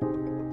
you